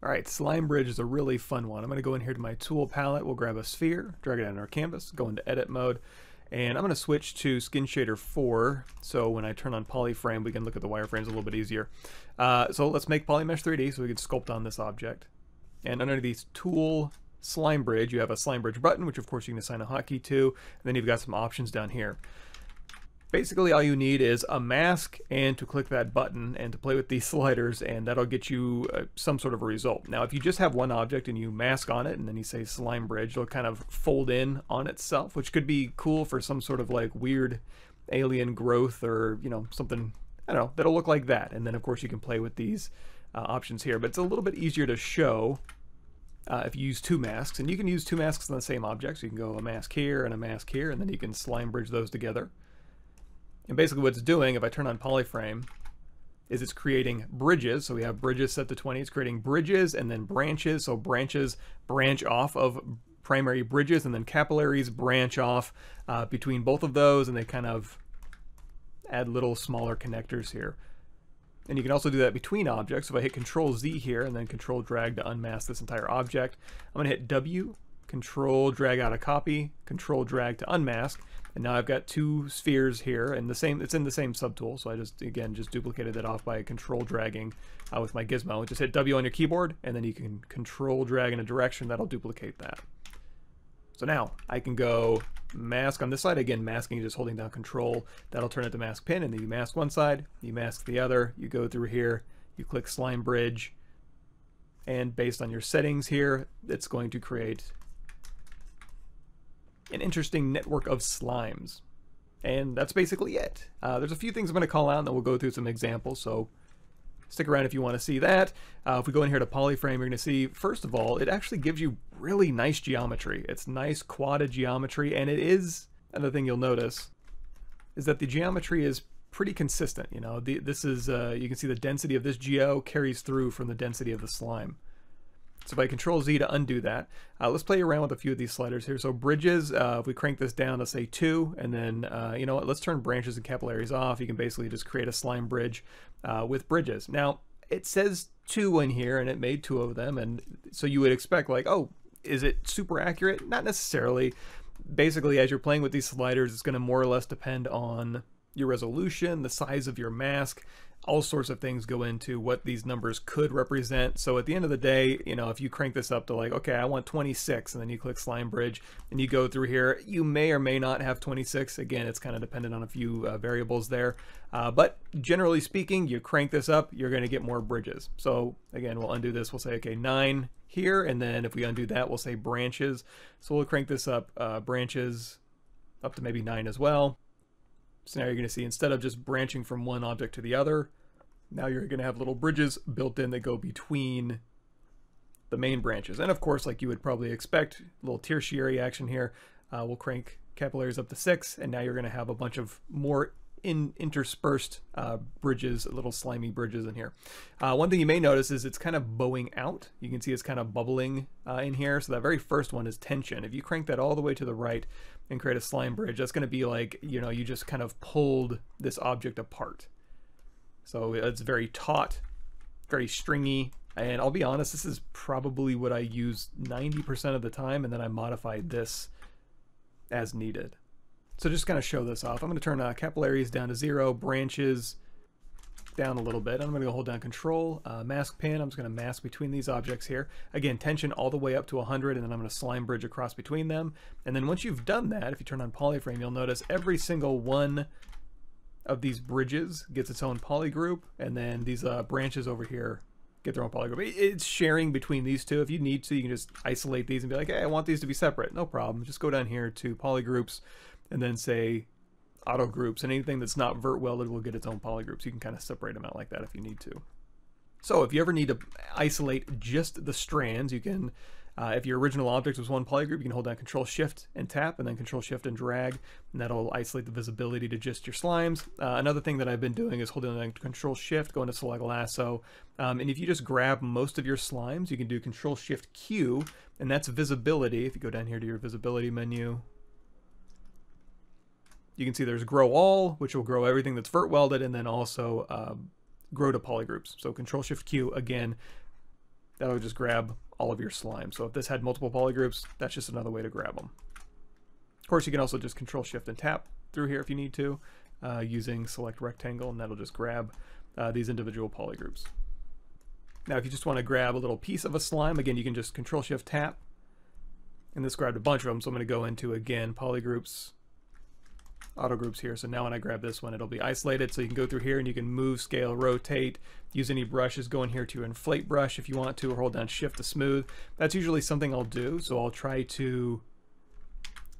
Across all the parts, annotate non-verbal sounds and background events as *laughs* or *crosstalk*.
All right, Slime Bridge is a really fun one. I'm going to go in here to my tool palette. We'll grab a sphere, drag it on our canvas, go into edit mode, and I'm going to switch to Skin Shader 4, so when I turn on Polyframe, we can look at the wireframes a little bit easier. Uh, so let's make Polymesh 3D so we can sculpt on this object. And underneath Tool, Slime Bridge, you have a Slime Bridge button, which of course you can assign a hotkey to, and then you've got some options down here. Basically all you need is a mask and to click that button and to play with these *laughs* sliders and that'll get you uh, some sort of a result. Now if you just have one object and you mask on it and then you say slime bridge, it'll kind of fold in on itself, which could be cool for some sort of like weird alien growth or you know something, I don't know, that'll look like that. And then of course you can play with these uh, options here, but it's a little bit easier to show uh, if you use two masks. And you can use two masks on the same object, so you can go a mask here and a mask here, and then you can slime bridge those together. And basically what it's doing, if I turn on polyframe, is it's creating bridges. So we have bridges set to 20. It's creating bridges and then branches. So branches branch off of primary bridges and then capillaries branch off uh, between both of those and they kind of add little smaller connectors here. And you can also do that between objects. If I hit Control Z here and then Control drag to unmask this entire object, I'm going to hit W, Control drag out a copy, Control drag to unmask, and now I've got two spheres here, and the same. It's in the same subtool, so I just again just duplicated that off by control dragging uh, with my gizmo. Just hit W on your keyboard, and then you can control drag in a direction that'll duplicate that. So now I can go mask on this side. Again, masking just holding down control. That'll turn it to mask pin, and then you mask one side, you mask the other. You go through here, you click slime bridge, and based on your settings here, it's going to create an interesting network of slimes. And that's basically it. Uh, there's a few things I'm going to call out and then we'll go through some examples, so stick around if you want to see that. Uh, if we go in here to polyframe, you're going to see, first of all, it actually gives you really nice geometry. It's nice quaded geometry, and it is, another thing you'll notice, is that the geometry is pretty consistent. You know, the, this is, uh, you can see the density of this geo carries through from the density of the slime. So if I control Z to undo that, uh, let's play around with a few of these sliders here. So bridges, uh, if we crank this down to say two, and then, uh, you know what, let's turn branches and capillaries off. You can basically just create a slime bridge uh, with bridges. Now, it says two in here, and it made two of them, and so you would expect like, oh, is it super accurate? Not necessarily. Basically, as you're playing with these sliders, it's going to more or less depend on your resolution, the size of your mask, all sorts of things go into what these numbers could represent. So at the end of the day, you know, if you crank this up to like, okay, I want 26, and then you click Slime Bridge, and you go through here, you may or may not have 26. Again, it's kind of dependent on a few uh, variables there. Uh, but generally speaking, you crank this up, you're going to get more bridges. So again, we'll undo this. We'll say, okay, 9 here, and then if we undo that, we'll say branches. So we'll crank this up, uh, branches up to maybe 9 as well. So now you're going to see instead of just branching from one object to the other, now you're going to have little bridges built in that go between the main branches. And of course, like you would probably expect, a little tertiary action here. Uh, we'll crank capillaries up to six, and now you're going to have a bunch of more in interspersed uh, bridges, little slimy bridges in here. Uh, one thing you may notice is it's kind of bowing out. You can see it's kind of bubbling uh, in here. So that very first one is tension. If you crank that all the way to the right and create a slime bridge, that's going to be like, you know, you just kind of pulled this object apart. So it's very taut, very stringy, and I'll be honest, this is probably what I use 90% of the time, and then I modified this as needed. So just kind of show this off. I'm going to turn uh, capillaries down to zero, branches down a little bit. I'm going to hold down control, uh, mask pin. I'm just going to mask between these objects here. Again, tension all the way up to 100, and then I'm going to slime bridge across between them. And then once you've done that, if you turn on polyframe, you'll notice every single one of these bridges gets its own polygroup, and then these uh, branches over here get their own polygroup. It's sharing between these two. If you need to, you can just isolate these and be like, hey, I want these to be separate. No problem. Just go down here to polygroups, and then say auto groups and anything that's not vert welded will get its own polygroups. You can kind of separate them out like that if you need to. So if you ever need to isolate just the strands, you can, uh, if your original object was one polygroup, you can hold down Control Shift and tap, and then Control Shift and drag, and that'll isolate the visibility to just your slimes. Uh, another thing that I've been doing is holding down Control Shift, going to Select Lasso, um, and if you just grab most of your slimes, you can do Control Shift Q, and that's visibility. If you go down here to your visibility menu, you can see there's grow all, which will grow everything that's vert welded, and then also um, grow to polygroups. So Control Shift Q again that'll just grab all of your slime. So if this had multiple polygroups, that's just another way to grab them. Of course, you can also just control shift and tap through here if you need to uh, using select rectangle and that'll just grab uh, these individual polygroups. Now if you just want to grab a little piece of a slime, again you can just control shift tap and this grabbed a bunch of them so I'm going to go into again polygroups auto groups here. So now when I grab this one it'll be isolated. So you can go through here and you can move scale rotate use any brushes go in here to inflate brush if you want to or hold down shift to smooth. That's usually something I'll do. So I'll try to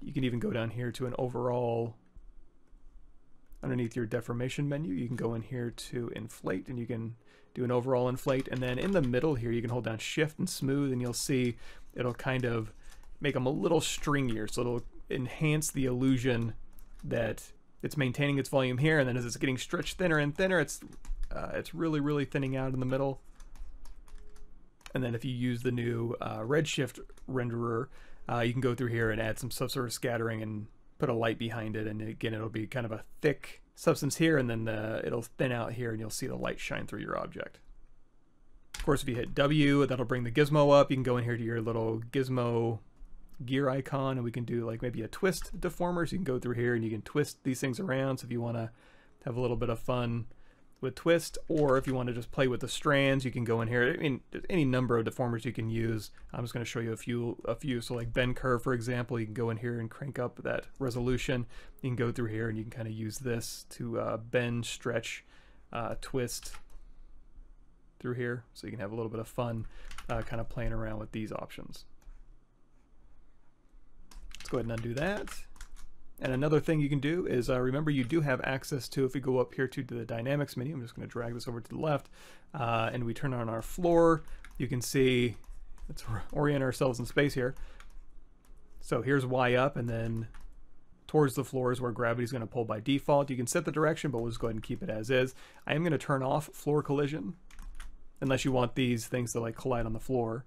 you can even go down here to an overall underneath your deformation menu you can go in here to inflate and you can do an overall inflate. And then in the middle here you can hold down shift and smooth and you'll see it'll kind of make them a little stringier. So it'll enhance the illusion that it's maintaining its volume here and then as it's getting stretched thinner and thinner it's uh, it's really really thinning out in the middle and then if you use the new uh, redshift renderer uh, you can go through here and add some subsurface scattering and put a light behind it and again it'll be kind of a thick substance here and then the, it'll thin out here and you'll see the light shine through your object. Of course if you hit W that'll bring the gizmo up. You can go in here to your little gizmo gear icon and we can do like maybe a twist deformer. So you can go through here and you can twist these things around. So if you want to have a little bit of fun with twist or if you want to just play with the strands you can go in here. I mean there's any number of deformers you can use. I'm just going to show you a few a few. So like bend curve for example you can go in here and crank up that resolution. You can go through here and you can kind of use this to uh, bend stretch uh, twist through here. So you can have a little bit of fun uh, kind of playing around with these options let's go ahead and undo that and another thing you can do is uh, remember you do have access to, if we go up here to the dynamics menu, I'm just going to drag this over to the left, uh, and we turn on our floor, you can see, let's orient ourselves in space here. So here's Y up, and then towards the floor is where gravity is going to pull by default. You can set the direction, but we'll just go ahead and keep it as is. I am going to turn off floor collision, unless you want these things to like collide on the floor.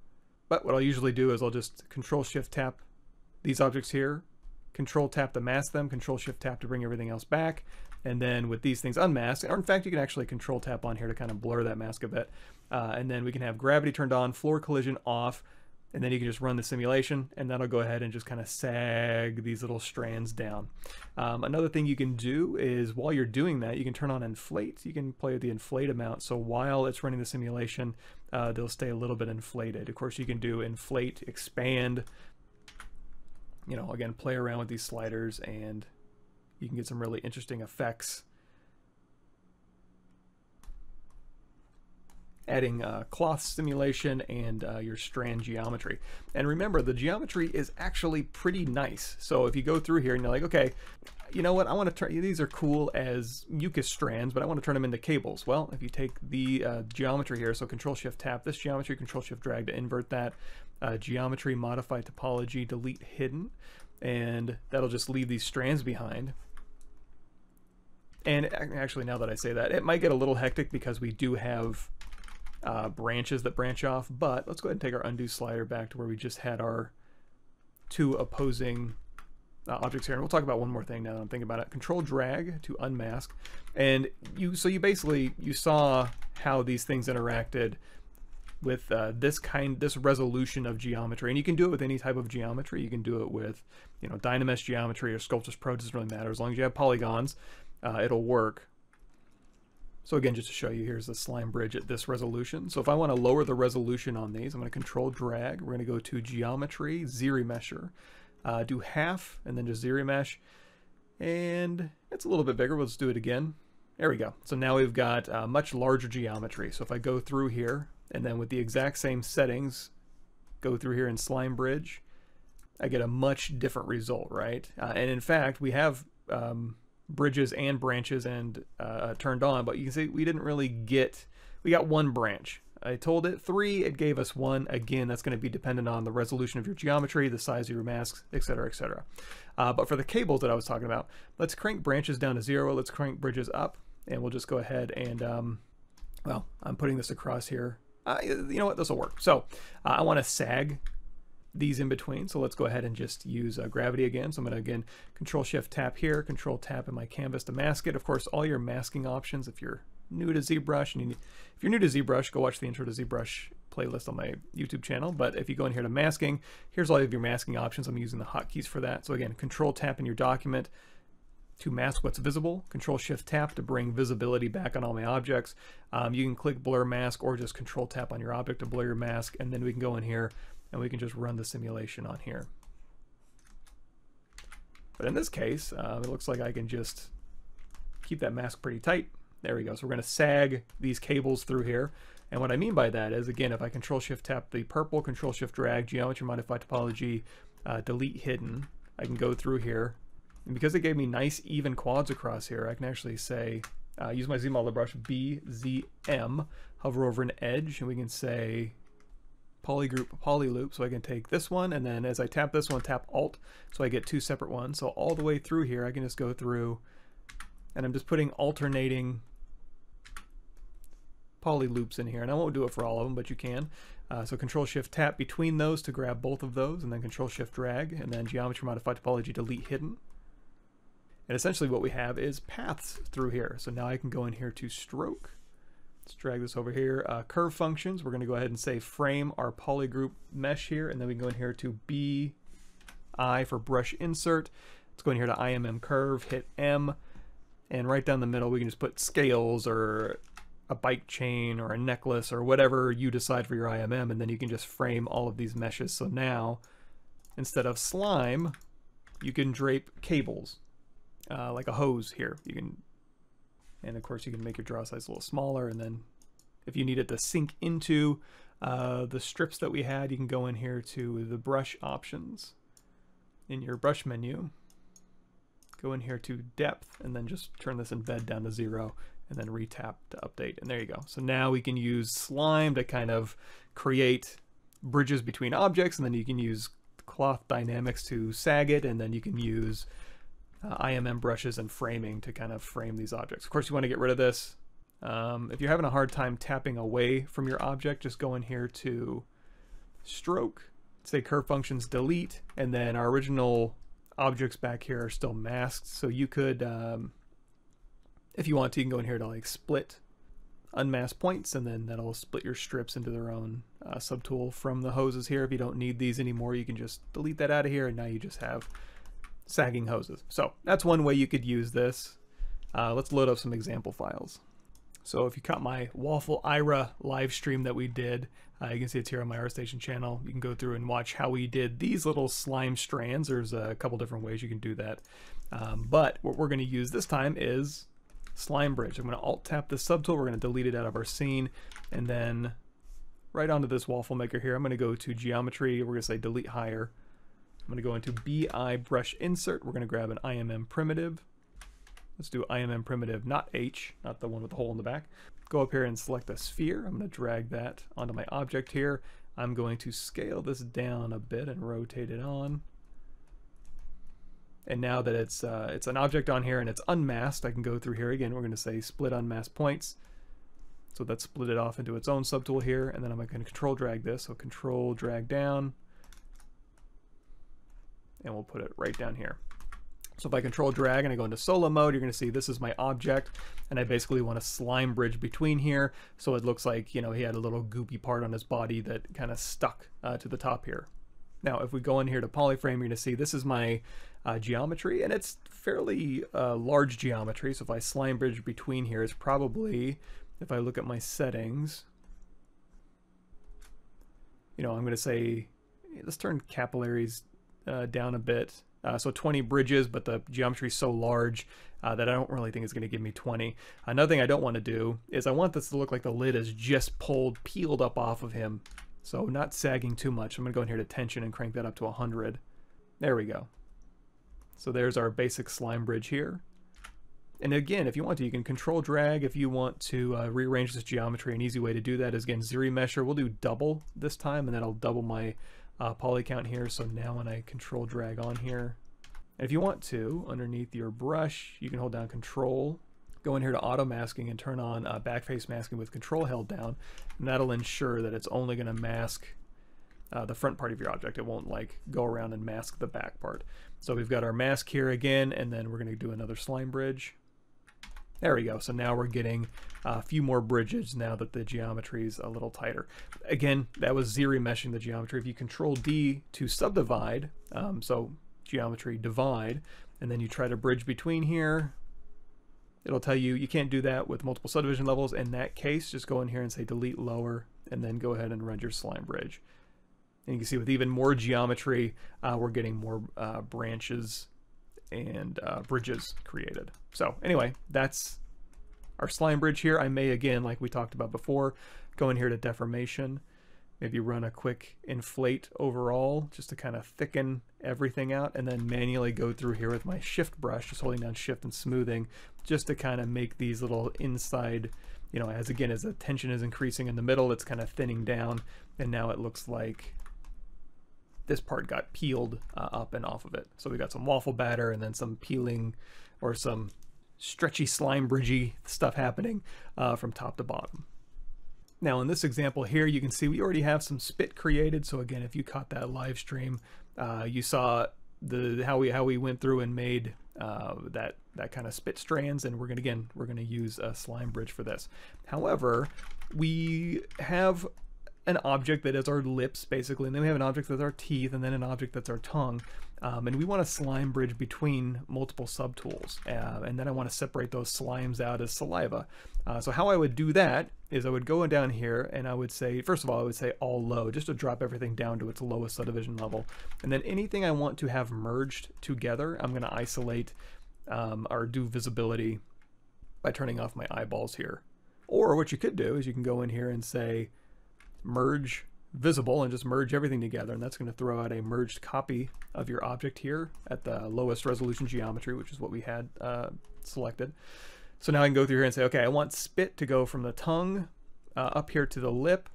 But what I'll usually do is I'll just control shift tap these objects here, control tap to mask them, control shift tap to bring everything else back. And then with these things unmasked, or in fact, you can actually control tap on here to kind of blur that mask a bit. Uh, and then we can have gravity turned on, floor collision off, and then you can just run the simulation and that'll go ahead and just kind of sag these little strands down. Um, another thing you can do is while you're doing that, you can turn on inflate. You can play with the inflate amount. So while it's running the simulation, uh, they'll stay a little bit inflated. Of course, you can do inflate, expand, you know, again, play around with these sliders and you can get some really interesting effects. Adding uh, cloth simulation and uh, your strand geometry. And remember, the geometry is actually pretty nice. So if you go through here and you're like, okay, you know what, I want to turn, these are cool as mucus strands, but I want to turn them into cables. Well, if you take the uh, geometry here, so control shift tap this geometry, control shift drag to invert that, uh, geometry, modify topology, delete hidden, and that'll just leave these strands behind. And actually, now that I say that, it might get a little hectic because we do have uh, branches that branch off, but let's go ahead and take our undo slider back to where we just had our two opposing uh, objects here. And we'll talk about one more thing now that I'm thinking about it. Control drag to unmask. And you, so you basically, you saw how these things interacted with uh, this kind, this resolution of geometry. And you can do it with any type of geometry. You can do it with, you know, Dynamesh geometry or Sculptris Pro, doesn't really matter. As long as you have polygons, uh, it'll work. So again, just to show you, here's the slime bridge at this resolution. So if I want to lower the resolution on these, I'm going to control drag. We're going to go to geometry, ZRemesher, uh, do half, and then just ZRemesh. And it's a little bit bigger. Let's do it again. There we go. So now we've got uh, much larger geometry. So if I go through here, and then with the exact same settings, go through here in Slime Bridge, I get a much different result, right? Uh, and in fact, we have um, bridges and branches and uh, turned on, but you can see we didn't really get, we got one branch. I told it three, it gave us one. Again, that's going to be dependent on the resolution of your geometry, the size of your masks, etc., etc. Uh, but for the cables that I was talking about, let's crank branches down to zero. Let's crank bridges up, and we'll just go ahead and, um, well, I'm putting this across here uh, you know what, this will work. So uh, I want to sag these in between. So let's go ahead and just use uh, gravity again. So I'm going to again control shift tap here, control tap in my canvas to mask it. Of course, all your masking options, if you're new to ZBrush, and you if you're new to ZBrush, go watch the intro to ZBrush playlist on my YouTube channel. But if you go in here to masking, here's all of your masking options. I'm using the hotkeys for that. So again, control tap in your document to mask what's visible, control shift tap to bring visibility back on all my objects. Um, you can click blur mask or just control tap on your object to blur your mask. And then we can go in here and we can just run the simulation on here. But in this case, uh, it looks like I can just keep that mask pretty tight. There we go. So we're going to sag these cables through here. And what I mean by that is, again, if I control shift tap the purple, control shift drag, geometry modify topology, uh, delete hidden, I can go through here. And because it gave me nice even quads across here, I can actually say, uh, use my ZModeler brush, BZM, hover over an edge, and we can say polygroup polyloop. So I can take this one, and then as I tap this one, tap Alt, so I get two separate ones. So all the way through here, I can just go through, and I'm just putting alternating poly loops in here. And I won't do it for all of them, but you can. Uh, so Control Shift Tap between those to grab both of those, and then Control Shift Drag, and then Geometry Modify Topology Delete Hidden. And essentially what we have is paths through here. So now I can go in here to Stroke. Let's drag this over here. Uh, curve functions, we're going to go ahead and say frame our polygroup mesh here, and then we go in here to BI for brush insert. Let's go in here to IMM curve, hit M, and right down the middle we can just put scales or a bike chain or a necklace or whatever you decide for your IMM, and then you can just frame all of these meshes. So now, instead of slime, you can drape cables, uh, like a hose here. You can, and of course you can make your draw size a little smaller, and then if you need it to sink into uh, the strips that we had, you can go in here to the brush options in your brush menu, go in here to depth, and then just turn this embed down to zero, and then retap to update. And there you go. So now we can use slime to kind of create bridges between objects, and then you can use cloth dynamics to sag it, and then you can use uh, IMM brushes and framing to kind of frame these objects. Of course, you want to get rid of this. Um, if you're having a hard time tapping away from your object, just go in here to stroke, say curve functions delete, and then our original objects back here are still masked. So you could um, if you want to, you can go in here to like split unmask points and then that'll split your strips into their own uh, subtool from the hoses here. If you don't need these anymore, you can just delete that out of here and now you just have sagging hoses. So that's one way you could use this. Uh, let's load up some example files. So if you caught my Waffle Ira live stream that we did, uh, you can see it's here on my ArtStation channel. You can go through and watch how we did these little slime strands. There's a couple different ways you can do that. Um, but what we're going to use this time is slime bridge. I'm going to alt tap this subtool. We're going to delete it out of our scene. And then right onto this waffle maker here, I'm going to go to geometry. We're going to say delete higher. I'm going to go into BI brush insert. We're going to grab an IMM primitive. Let's do IMM primitive, not H, not the one with the hole in the back. Go up here and select a sphere. I'm going to drag that onto my object here. I'm going to scale this down a bit and rotate it on. And now that it's uh, it's an object on here and it's unmasked, I can go through here again. We're going to say split unmasked points. So that's split it off into its own subtool here. And then I'm going to control drag this. So control drag down. And we'll put it right down here. So if I control drag and I go into solo mode, you're going to see this is my object. And I basically want a slime bridge between here. So it looks like, you know, he had a little goopy part on his body that kind of stuck uh, to the top here. Now, if we go in here to polyframe, you're to see this is my uh, geometry, and it's fairly uh, large geometry. So if I slime bridge between here, it's probably, if I look at my settings, you know, I'm going to say, let's turn capillaries uh, down a bit. Uh, so 20 bridges, but the geometry is so large uh, that I don't really think it's going to give me 20. Another thing I don't want to do is I want this to look like the lid is just pulled, peeled up off of him. So not sagging too much. I'm going to go in here to tension and crank that up to 100. There we go. So there's our basic slime bridge here. And again, if you want to, you can control drag if you want to uh, rearrange this geometry. An easy way to do that is, again, ZRemesher. We'll do double this time, and then I'll double my uh, poly count here. So now when I control drag on here, and if you want to, underneath your brush, you can hold down control, go in here to auto masking and turn on uh, backface masking with control held down. And that'll ensure that it's only going to mask uh, the front part of your object. It won't like go around and mask the back part. So we've got our mask here again, and then we're going to do another slime bridge. There we go. So now we're getting a few more bridges now that the geometry is a little tighter. Again, that was Z-remeshing the geometry. If you control D to subdivide, um, so geometry divide, and then you try to bridge between here, it'll tell you you can't do that with multiple subdivision levels. In that case, just go in here and say delete lower, and then go ahead and run your slime bridge. And you can see with even more geometry, uh, we're getting more uh, branches and uh, bridges created. So anyway, that's our slime bridge here. I may, again, like we talked about before, go in here to deformation, maybe run a quick inflate overall just to kind of thicken everything out and then manually go through here with my shift brush, just holding down shift and smoothing just to kind of make these little inside, you know, as again, as the tension is increasing in the middle, it's kind of thinning down and now it looks like this part got peeled uh, up and off of it. So we got some waffle batter and then some peeling or some stretchy slime bridgy stuff happening uh, from top to bottom. Now in this example here, you can see we already have some spit created. So again, if you caught that live stream, uh, you saw the how we how we went through and made uh, that that kind of spit strands, and we're gonna again we're gonna use a slime bridge for this. However, we have an object that is our lips, basically, and then we have an object that's our teeth, and then an object that's our tongue. Um, and we want a slime bridge between multiple subtools. Uh, and then I want to separate those slimes out as saliva. Uh, so how I would do that is I would go down here and I would say, first of all, I would say all low, just to drop everything down to its lowest subdivision level. And then anything I want to have merged together, I'm going to isolate um, or do visibility by turning off my eyeballs here. Or what you could do is you can go in here and say, merge visible and just merge everything together and that's going to throw out a merged copy of your object here at the lowest resolution geometry which is what we had uh, selected. So now I can go through here and say okay I want spit to go from the tongue uh, up here to the lip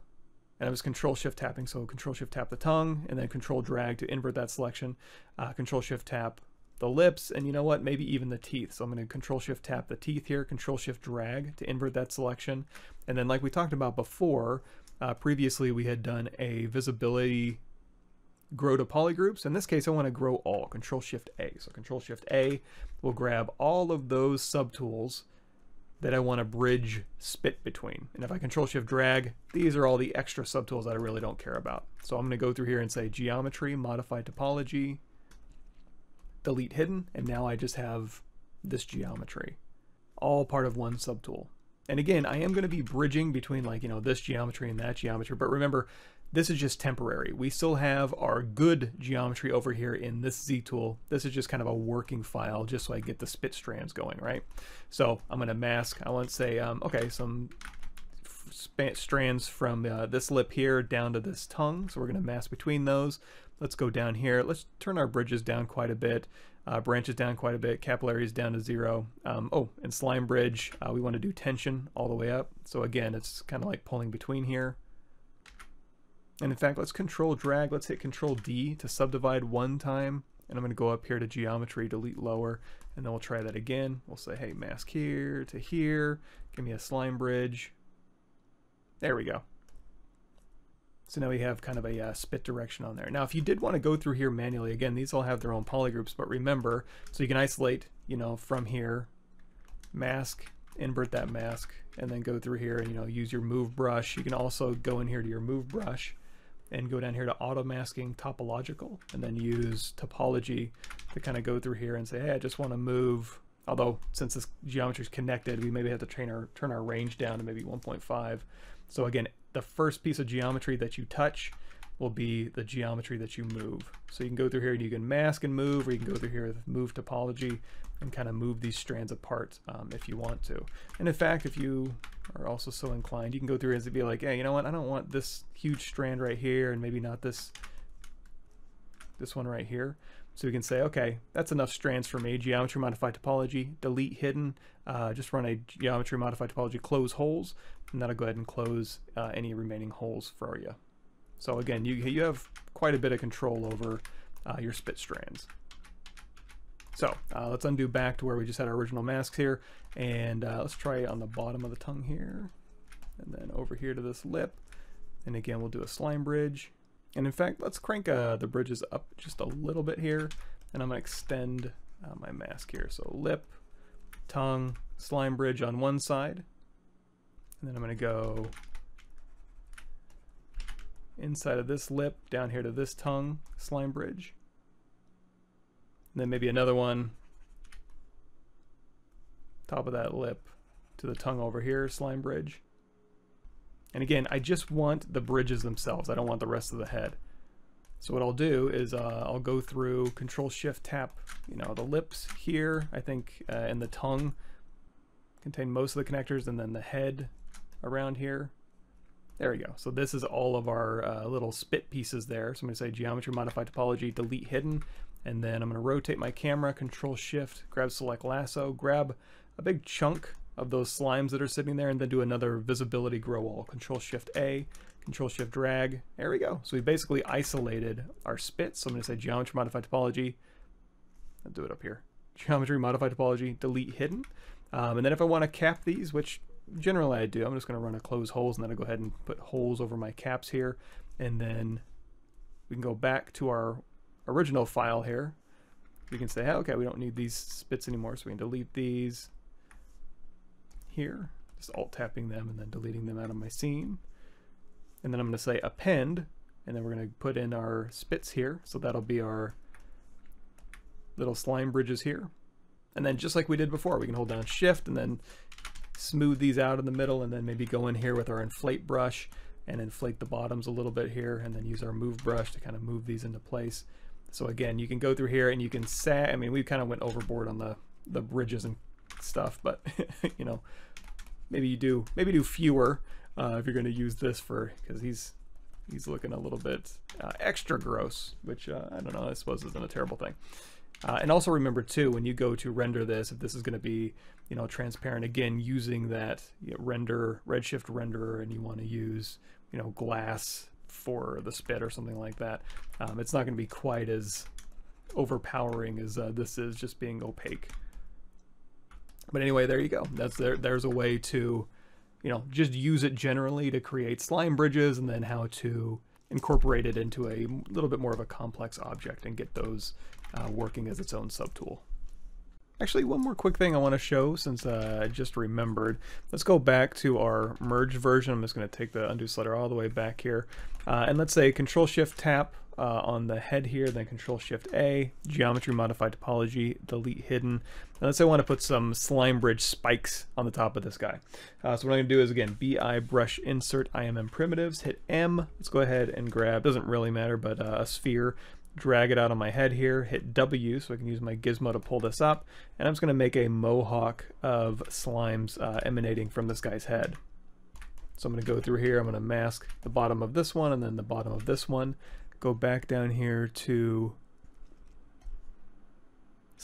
and I was control shift tapping. So control shift tap the tongue and then control drag to invert that selection. Uh, control shift tap the lips and you know what? Maybe even the teeth. So I'm going to control shift tap the teeth here control shift drag to invert that selection. And then like we talked about before uh, previously, we had done a visibility grow to polygroups. In this case, I want to grow all, Control Shift A. So Control Shift A will grab all of those subtools that I want to bridge spit between. And if I Control Shift drag, these are all the extra subtools that I really don't care about. So I'm going to go through here and say Geometry, Modify Topology, Delete Hidden, and now I just have this geometry, all part of one subtool. And again, I am going to be bridging between like, you know, this geometry and that geometry, but remember, this is just temporary. We still have our good geometry over here in this Z tool. This is just kind of a working file just so I get the spit strands going, right? So I'm going to mask, I want to say, um, okay, some strands from uh, this lip here down to this tongue. So we're going to mask between those. Let's go down here. Let's turn our bridges down quite a bit uh, branches down quite a bit, capillaries down to zero. Um, oh, and slime bridge, uh, we want to do tension all the way up. So again, it's kind of like pulling between here. And in fact, let's control drag, let's hit control D to subdivide one time. And I'm going to go up here to geometry, delete lower, and then we'll try that again. We'll say, hey, mask here to here, give me a slime bridge. There we go. So now we have kind of a uh, spit direction on there. Now, if you did want to go through here manually, again, these all have their own polygroups, but remember, so you can isolate, you know, from here, mask, invert that mask, and then go through here and, you know, use your move brush. You can also go in here to your move brush and go down here to auto masking topological, and then use topology to kind of go through here and say, hey, I just want to move although since this geometry is connected, we maybe have to turn our, turn our range down to maybe 1.5. So again, the first piece of geometry that you touch will be the geometry that you move. So you can go through here and you can mask and move, or you can go through here with move topology and kind of move these strands apart um, if you want to. And in fact, if you are also so inclined, you can go through and be like, hey, you know what, I don't want this huge strand right here and maybe not this this one right here. So we can say, okay, that's enough strands for me. Geometry modify topology, delete hidden, uh, just run a geometry modify topology close holes, and that'll go ahead and close uh, any remaining holes for you. So again, you, you have quite a bit of control over uh, your spit strands. So uh, let's undo back to where we just had our original masks here, and uh, let's try on the bottom of the tongue here, and then over here to this lip, and again, we'll do a slime bridge, and in fact, let's crank uh, the bridges up just a little bit here. And I'm to extend uh, my mask here. So lip, tongue, slime bridge on one side. And then I'm going to go inside of this lip down here to this tongue slime bridge. And then maybe another one top of that lip to the tongue over here slime bridge. And again, I just want the bridges themselves. I don't want the rest of the head. So what I'll do is uh, I'll go through Control Shift Tap, you know, the lips here, I think, uh, and the tongue contain most of the connectors, and then the head around here. There we go. So this is all of our uh, little spit pieces there. So I'm going to say Geometry Modify Topology, Delete Hidden, and then I'm going to rotate my camera, Control Shift, grab Select Lasso, grab a big chunk of those slimes that are sitting there, and then do another Visibility Grow All. Control Shift A, Control Shift Drag. There we go. So we basically isolated our spits. So I'm going to say Geometry Modify Topology. I'll do it up here. Geometry Modify Topology, Delete Hidden. Um, and then if I want to cap these, which generally I do, I'm just going to run a close holes and then I'll go ahead and put holes over my caps here. And then we can go back to our original file here. We can say, hey, okay, we don't need these spits anymore, so we can delete these here. Just alt tapping them and then deleting them out of my scene. And then I'm going to say append, and then we're going to put in our spits here. So that'll be our little slime bridges here. And then just like we did before, we can hold down shift and then smooth these out in the middle and then maybe go in here with our inflate brush and inflate the bottoms a little bit here and then use our move brush to kind of move these into place. So again, you can go through here and you can say, I mean, we kind of went overboard on the, the bridges and stuff, but *laughs* you know, maybe you do, maybe do fewer uh, if you're going to use this for, because he's, he's looking a little bit uh, extra gross, which uh, I don't know, I suppose isn't a terrible thing. Uh, and also remember too, when you go to render this, if this is going to be, you know, transparent, again, using that you know, render, redshift renderer, and you want to use, you know, glass for the spit or something like that, um, it's not going to be quite as overpowering as uh, this is just being opaque. But anyway, there you go. That's there. There's a way to, you know, just use it generally to create slime bridges, and then how to incorporate it into a little bit more of a complex object and get those uh, working as its own subtool. Actually, one more quick thing I want to show since uh, I just remembered. Let's go back to our merged version. I'm just going to take the undo slider all the way back here. Uh, and let's say Control Shift Tap uh, on the head here, then Control Shift A, Geometry Modify Topology, Delete Hidden. And let's say I want to put some Slime Bridge spikes on the top of this guy. Uh, so what I'm going to do is again, BI Brush Insert IMM Primitives, hit M. Let's go ahead and grab, doesn't really matter, but uh, a sphere drag it out on my head here, hit W so I can use my gizmo to pull this up, and I'm just going to make a mohawk of slimes uh, emanating from this guy's head. So I'm going to go through here, I'm going to mask the bottom of this one and then the bottom of this one, go back down here to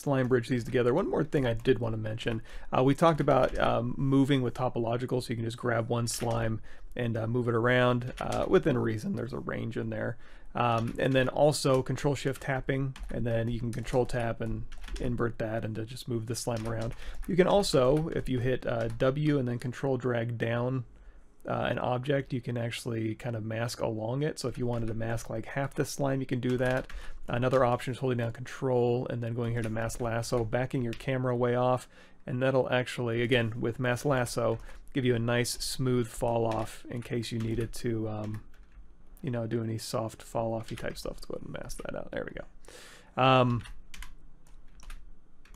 slime bridge these together. One more thing I did want to mention. Uh, we talked about um, moving with topological, so you can just grab one slime and uh, move it around uh, within reason. There's a range in there. Um, and then also control shift tapping, and then you can control tap and invert that and to just move the slime around. You can also, if you hit uh, W and then control drag down uh, an object, you can actually kind of mask along it. So if you wanted to mask like half the slime, you can do that. Another option is holding down control and then going here to mask lasso, backing your camera way off, and that'll actually, again, with mask lasso, give you a nice smooth fall off in case you needed to, um, you know, do any soft fall offy type stuff. Let's go ahead and mask that out. There we go. Um,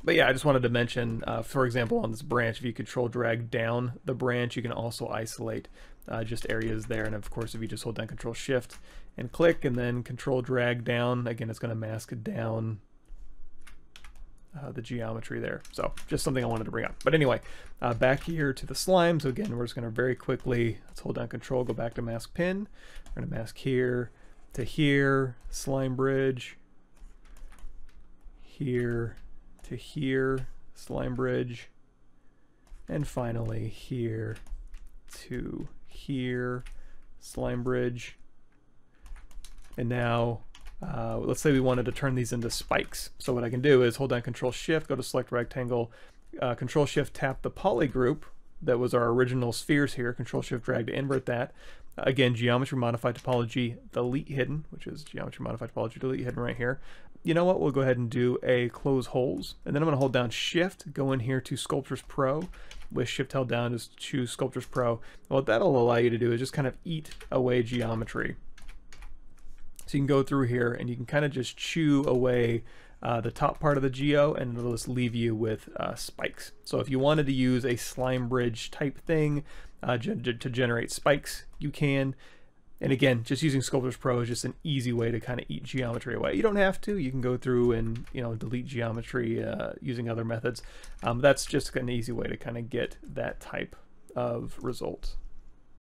but yeah, I just wanted to mention, uh, for example, on this branch, if you control drag down the branch, you can also isolate uh, just areas there. And of course, if you just hold down control shift and click and then control drag down, again, it's going to mask down uh, the geometry there. So just something I wanted to bring up. But anyway, uh, back here to the slime. So again, we're just going to very quickly, let's hold down control, go back to mask pin. We're going to mask here to here, slime bridge, here to here, slime bridge, and finally here to here, slime bridge. And now, uh, let's say we wanted to turn these into spikes. So what I can do is hold down Control Shift, go to Select Rectangle, uh, Control Shift tap the poly group that was our original spheres here, Control Shift drag to invert that, again, geometry modified topology delete hidden, which is geometry modified topology delete hidden right here. You know what? We'll go ahead and do a close holes, and then I'm going to hold down Shift, go in here to Sculptris Pro. With Shift held down, just choose Sculptris Pro. What that'll allow you to do is just kind of eat away geometry. So you can go through here and you can kind of just chew away uh, the top part of the geo and it'll just leave you with uh, spikes. So if you wanted to use a slime bridge type thing uh, to generate spikes, you can. And again, just using Sculptris Pro is just an easy way to kind of eat geometry away. You don't have to. You can go through and you know delete geometry uh, using other methods. Um, that's just an easy way to kind of get that type of result.